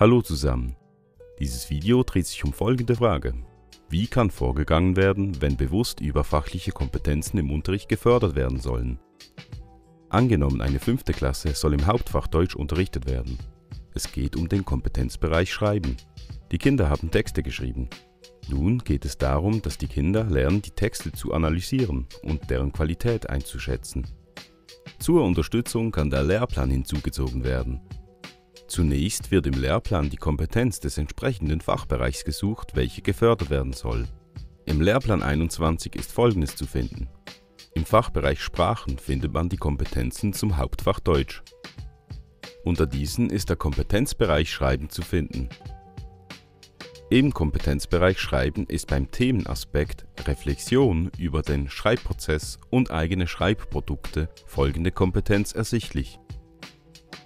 Hallo zusammen. Dieses Video dreht sich um folgende Frage. Wie kann vorgegangen werden, wenn bewusst überfachliche Kompetenzen im Unterricht gefördert werden sollen? Angenommen, eine fünfte Klasse soll im Hauptfach Deutsch unterrichtet werden. Es geht um den Kompetenzbereich Schreiben. Die Kinder haben Texte geschrieben. Nun geht es darum, dass die Kinder lernen, die Texte zu analysieren und deren Qualität einzuschätzen. Zur Unterstützung kann der Lehrplan hinzugezogen werden. Zunächst wird im Lehrplan die Kompetenz des entsprechenden Fachbereichs gesucht, welche gefördert werden soll. Im Lehrplan 21 ist folgendes zu finden. Im Fachbereich Sprachen findet man die Kompetenzen zum Hauptfach Deutsch. Unter diesen ist der Kompetenzbereich Schreiben zu finden. Im Kompetenzbereich Schreiben ist beim Themenaspekt Reflexion über den Schreibprozess und eigene Schreibprodukte folgende Kompetenz ersichtlich.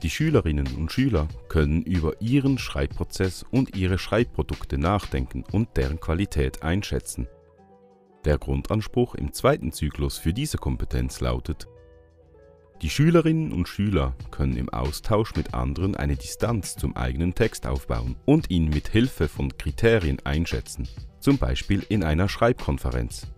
Die Schülerinnen und Schüler können über ihren Schreibprozess und ihre Schreibprodukte nachdenken und deren Qualität einschätzen. Der Grundanspruch im zweiten Zyklus für diese Kompetenz lautet, die Schülerinnen und Schüler können im Austausch mit anderen eine Distanz zum eigenen Text aufbauen und ihn mit Hilfe von Kriterien einschätzen, zum Beispiel in einer Schreibkonferenz.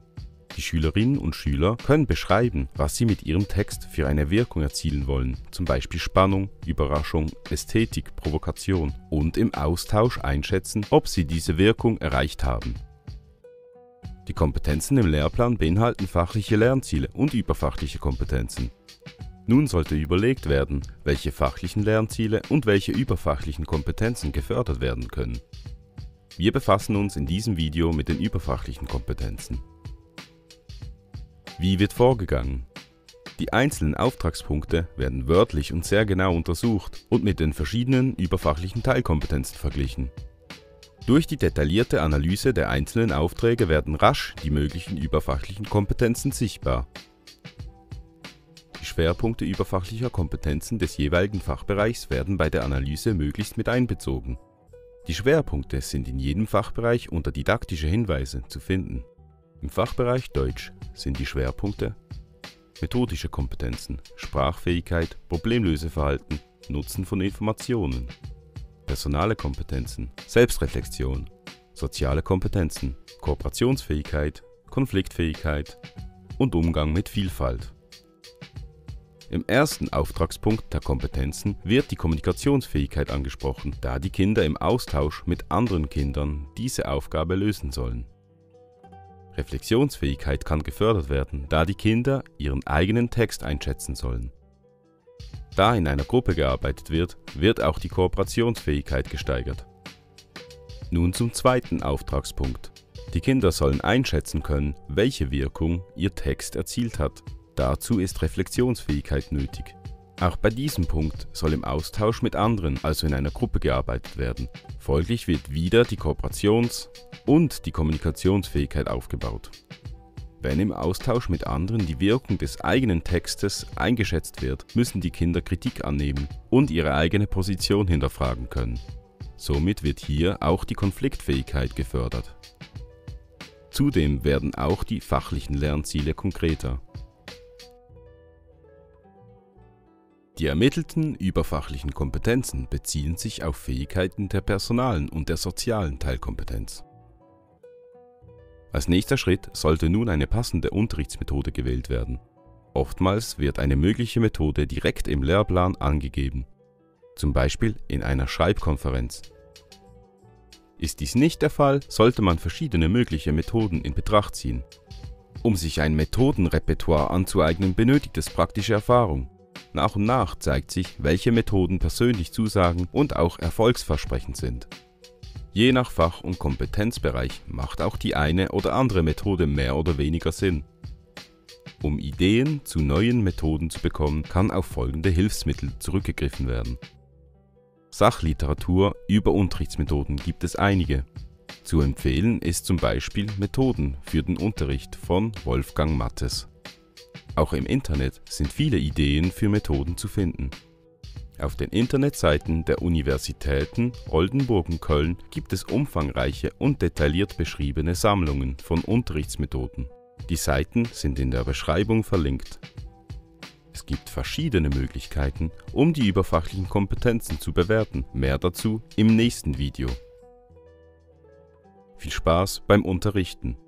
Die Schülerinnen und Schüler können beschreiben, was sie mit ihrem Text für eine Wirkung erzielen wollen, zum Beispiel Spannung, Überraschung, Ästhetik, Provokation und im Austausch einschätzen, ob sie diese Wirkung erreicht haben. Die Kompetenzen im Lehrplan beinhalten fachliche Lernziele und überfachliche Kompetenzen. Nun sollte überlegt werden, welche fachlichen Lernziele und welche überfachlichen Kompetenzen gefördert werden können. Wir befassen uns in diesem Video mit den überfachlichen Kompetenzen. Wie wird vorgegangen? Die einzelnen Auftragspunkte werden wörtlich und sehr genau untersucht und mit den verschiedenen überfachlichen Teilkompetenzen verglichen. Durch die detaillierte Analyse der einzelnen Aufträge werden rasch die möglichen überfachlichen Kompetenzen sichtbar. Die Schwerpunkte überfachlicher Kompetenzen des jeweiligen Fachbereichs werden bei der Analyse möglichst mit einbezogen. Die Schwerpunkte sind in jedem Fachbereich unter didaktische Hinweise zu finden. Im Fachbereich Deutsch sind die Schwerpunkte methodische Kompetenzen, Sprachfähigkeit, Problemlöseverhalten, Nutzen von Informationen, personale Kompetenzen, Selbstreflexion, soziale Kompetenzen, Kooperationsfähigkeit, Konfliktfähigkeit und Umgang mit Vielfalt. Im ersten Auftragspunkt der Kompetenzen wird die Kommunikationsfähigkeit angesprochen, da die Kinder im Austausch mit anderen Kindern diese Aufgabe lösen sollen. Reflexionsfähigkeit kann gefördert werden, da die Kinder ihren eigenen Text einschätzen sollen. Da in einer Gruppe gearbeitet wird, wird auch die Kooperationsfähigkeit gesteigert. Nun zum zweiten Auftragspunkt. Die Kinder sollen einschätzen können, welche Wirkung ihr Text erzielt hat. Dazu ist Reflexionsfähigkeit nötig. Auch bei diesem Punkt soll im Austausch mit anderen, also in einer Gruppe gearbeitet werden. Folglich wird wieder die Kooperations- und die Kommunikationsfähigkeit aufgebaut. Wenn im Austausch mit anderen die Wirkung des eigenen Textes eingeschätzt wird, müssen die Kinder Kritik annehmen und ihre eigene Position hinterfragen können. Somit wird hier auch die Konfliktfähigkeit gefördert. Zudem werden auch die fachlichen Lernziele konkreter. Die ermittelten überfachlichen Kompetenzen beziehen sich auf Fähigkeiten der personalen und der sozialen Teilkompetenz. Als nächster Schritt sollte nun eine passende Unterrichtsmethode gewählt werden. Oftmals wird eine mögliche Methode direkt im Lehrplan angegeben, zum Beispiel in einer Schreibkonferenz. Ist dies nicht der Fall, sollte man verschiedene mögliche Methoden in Betracht ziehen. Um sich ein Methodenrepertoire anzueignen, benötigt es praktische Erfahrung. Nach und nach zeigt sich, welche Methoden persönlich zusagen und auch erfolgsversprechend sind. Je nach Fach- und Kompetenzbereich macht auch die eine oder andere Methode mehr oder weniger Sinn. Um Ideen zu neuen Methoden zu bekommen, kann auf folgende Hilfsmittel zurückgegriffen werden. Sachliteratur über Unterrichtsmethoden gibt es einige. Zu empfehlen ist zum Beispiel Methoden für den Unterricht von Wolfgang Mattes. Auch im Internet sind viele Ideen für Methoden zu finden. Auf den Internetseiten der Universitäten Oldenburg und Köln gibt es umfangreiche und detailliert beschriebene Sammlungen von Unterrichtsmethoden. Die Seiten sind in der Beschreibung verlinkt. Es gibt verschiedene Möglichkeiten, um die überfachlichen Kompetenzen zu bewerten. Mehr dazu im nächsten Video. Viel Spaß beim Unterrichten!